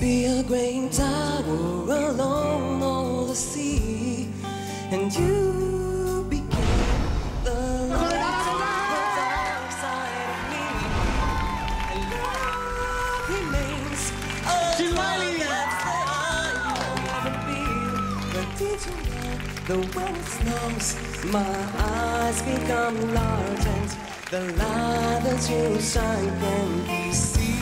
be a great tower along all the sea, and you became the light on the dark side of me. And love remains a that's that I will never be. But did you know that when it snows, my eyes become large and the light that you shine can be seen?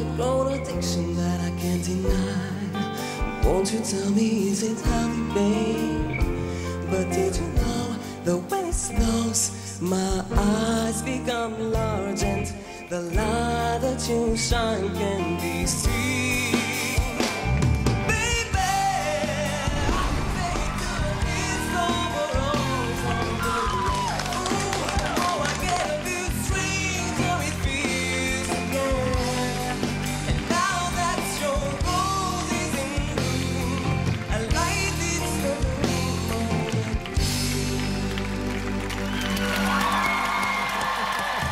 A grown addiction that I can't deny. Won't you tell me, is it healthy, babe? But did you know the way it snows, my eyes become large and the light that you shine can be seen?